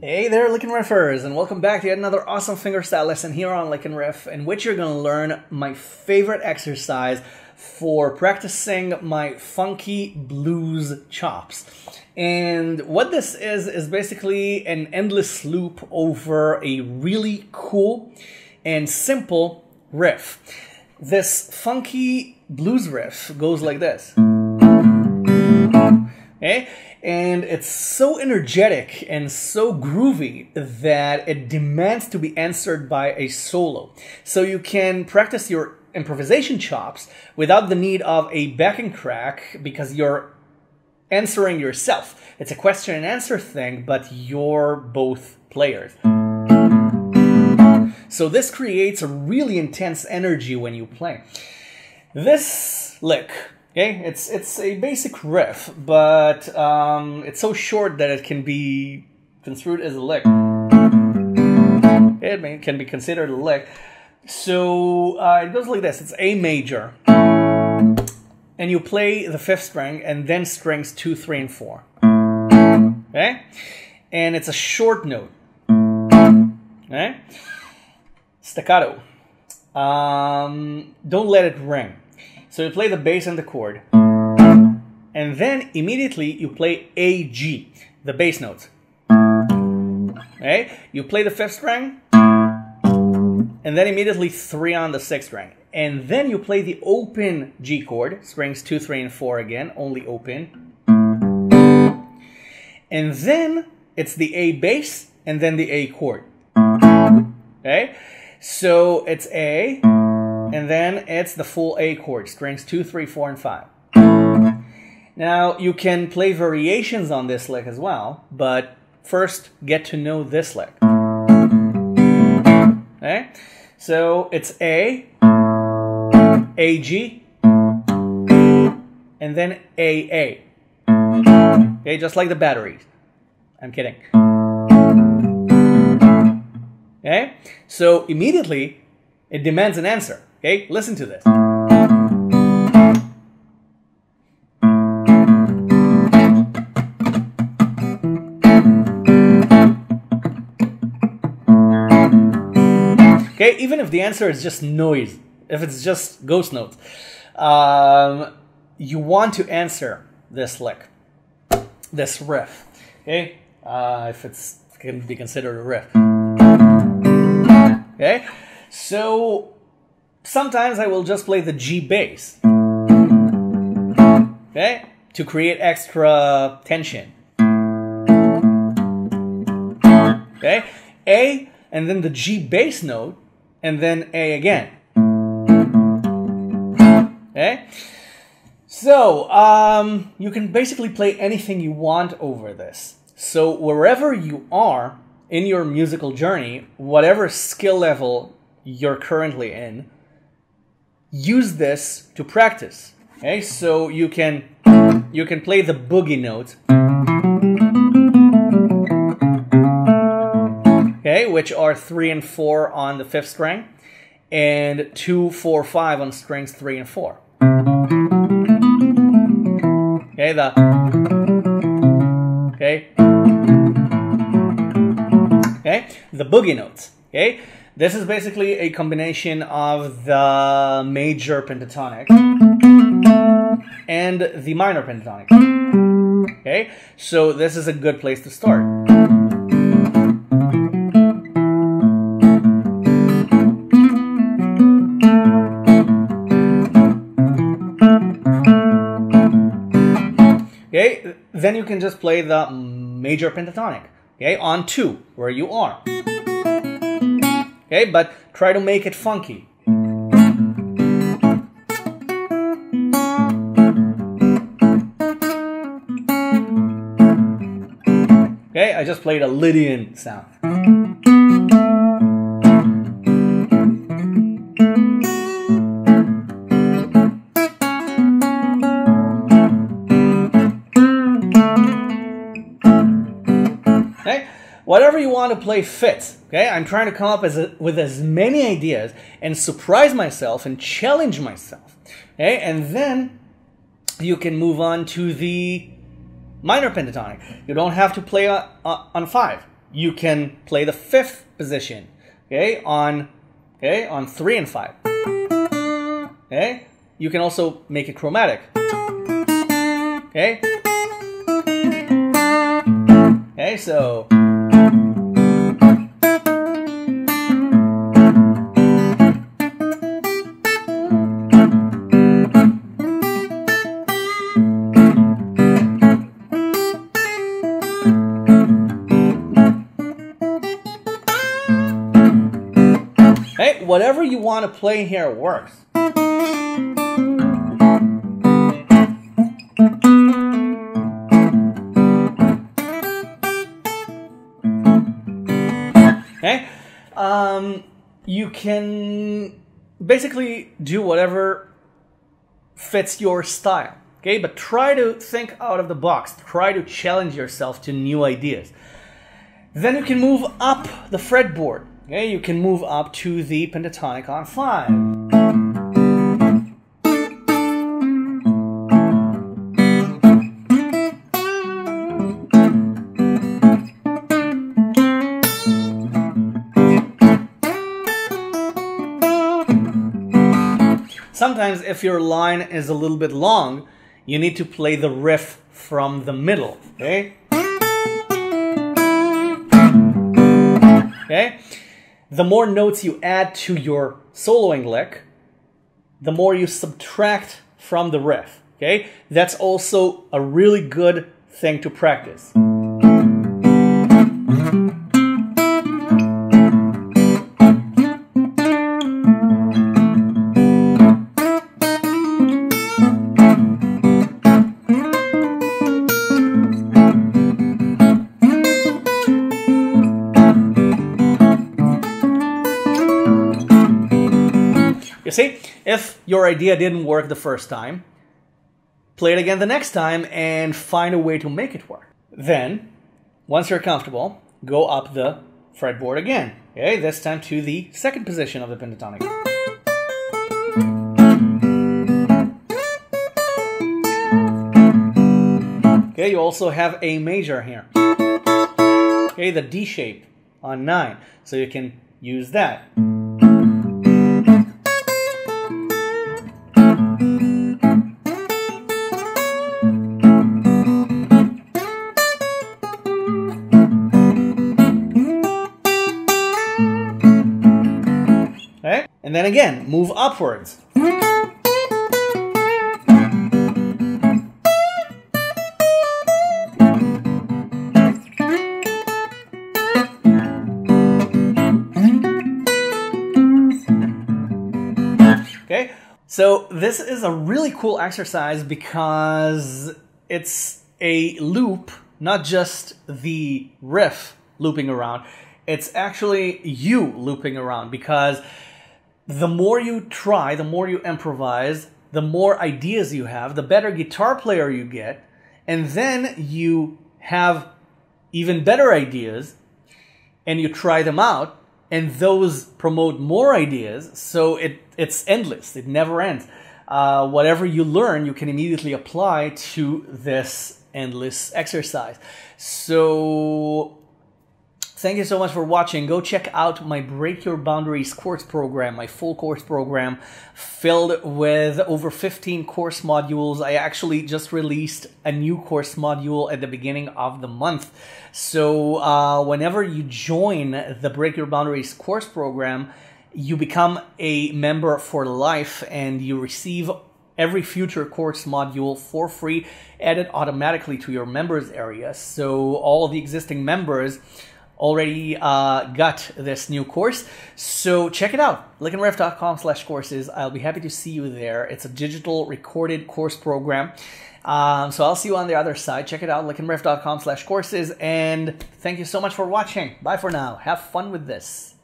Hey there, LickNRiffers, and welcome back to yet another awesome fingerstyle lesson here on LickNRiff, in which you're going to learn my favorite exercise for practicing my funky blues chops. And what this is, is basically an endless loop over a really cool and simple riff. This funky blues riff goes like this. Okay? And it's so energetic and so groovy that it demands to be answered by a solo. So you can practice your improvisation chops without the need of a backing track because you're answering yourself. It's a question and answer thing, but you're both players. So this creates a really intense energy when you play. This lick, okay, it's it's a basic riff, but um, it's so short that it can be construed as a lick. It may, can be considered a lick. So uh, it goes like this: it's A major, and you play the fifth string, and then strings two, three, and four. Okay, and it's a short note. Okay staccato. Um, don't let it ring. So you play the bass and the chord. And then immediately you play A, G, the bass notes. Okay? You play the fifth string, and then immediately three on the sixth string. And then you play the open G chord, strings two, three, and four again, only open. And then it's the A bass, and then the A chord. Okay? So it's A, Mm-hmm. and then it's the full A chord, strings 2, 3, 4, and 5. Now, you can play variations on this lick as well, but first get to know this lick. Okay? So it's A, A, G, and then A, A. Okay, just like the batteries. I'm kidding. Okay? So immediately it demands an answer. Okay? Listen to this. Okay, even if the answer is just noise, if it's just ghost notes, um, you want to answer this lick, this riff. Okay, uh, if it's can be considered a riff. Okay, so sometimes I will just play the G bass. Okay, to create extra tension. Okay, A and then the G bass note and then A again. Okay, so um, you can basically play anything you want over this. So wherever you are in your musical journey, whatever skill level you're currently in, use this to practice. Okay, so you can you can play the boogie note. Okay, which are three and four on the fifth string, and two, four, five on strings three and four. Okay, the okay. Okay, the boogie notes. Okay, this is basically a combination of the major pentatonic and the minor pentatonic. Okay, so this is a good place to start. Okay, then you can just play the major pentatonic, okay, on two, where you are. Okay, but try to make it funky. Okay, I just played a Lydian sound. Whatever you want to play fits. Okay, I'm trying to come up as a, with as many ideas and surprise myself and challenge myself. Okay, and then you can move on to the minor pentatonic. You don't have to play on, on five. You can play the fifth position. Okay, on okay on three and five. Okay, you can also make it chromatic. Okay. Okay, so. Want to play here works. Okay, um, you can basically do whatever fits your style. Okay, but try to think out of the box. Try to challenge yourself to new ideas. Then you can move up the fretboard. Okay, you can move up to the pentatonic on five. Sometimes, if your line is a little bit long, you need to play the riff from the middle. Okay. Okay. The more notes you add to your soloing lick, the more you subtract from the riff. Okay. That's also a really good thing to practice. You see, if your idea didn't work the first time, play it again the next time and find a way to make it work. Then, once you're comfortable, go up the fretboard again. Okay, this time to the second position of the pentatonic. Okay, you also have A major here. Okay, the D shape on 9. So you can use that. And then again, move upwards. Okay? So this is a really cool exercise because it's a loop, not just the riff looping around. It's actually you looping around because the more you try, the more you improvise, the more ideas you have, the better guitar player you get, and then you have even better ideas and you try them out and those promote more ideas so it it's endless. It never ends. Uh, whatever you learn you can immediately apply to this endless exercise. So Thank you so much for watching. Go check out my Break Your Boundaries course program, my full course program filled with over 15 course modules. I actually just released a new course module at the beginning of the month. So, uh, whenever you join the Break Your Boundaries course program, you become a member for life and you receive every future course module for free added automatically to your members area. So, all of the existing members already uh, got this new course. So check it out, licknriff.com slash courses. I'll be happy to see you there. It's a digital recorded course program. Um, so I'll see you on the other side. Check it out, licknriff.com slash courses. And thank you so much for watching. Bye for now. Have fun with this.